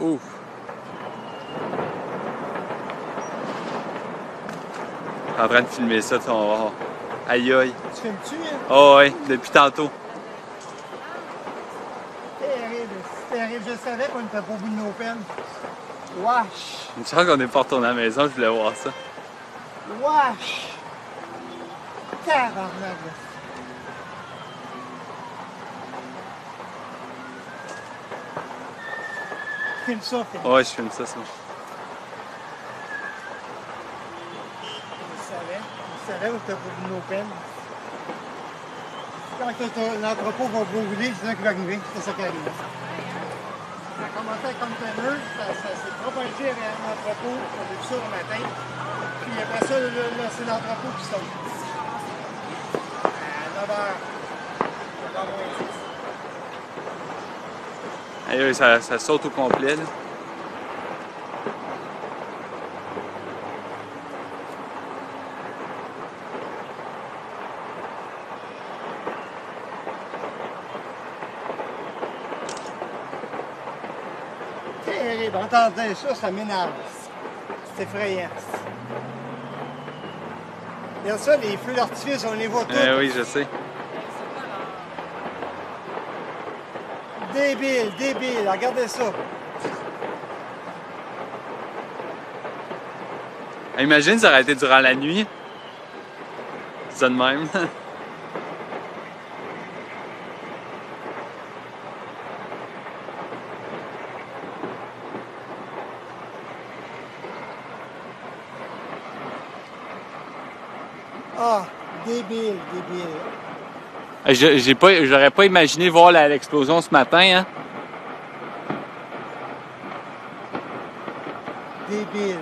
Suis en train de filmer ça, tu vas voir. Aïe aïe. Tu filmes-tu, hein? Oh ouais, depuis tantôt. Terrible, terrible. Je savais qu'on était pas au bout de nos peines. Wesh! Une chance qu'on n'est pas retourné à la maison, je voulais voir ça. Wesh! Tabarnak, là. Filme ça, filme. Ouais, je filme ça, ça. Je savais. Je savais au bout de nos peines. Quand t'as- l'entrepôt va brûler, c'est ça qui va arriver. C'est ça qui arrive. Ça a commencé à container, ça, ça s'est propagé vers l'entrepôt. On a vu ça le matin. Puis après ça, là, là, c'est l'entrepôt qui saute. À 9h. 9h Aïe aïe, ça, ça saute au complet, là. Terrible. Entendez ça, ça m'énerve. C'est effrayant. Regarde ça, les feux d'artifice, on les voit tous. Eh oui, je sais. Débile, débile. Regardez ça. Imagine, ça aurait été durant la nuit. Ça de même. Ah, débile, débile. J'ai pas, j'aurais pas imaginé voir l'explosion ce matin, hein. Débile.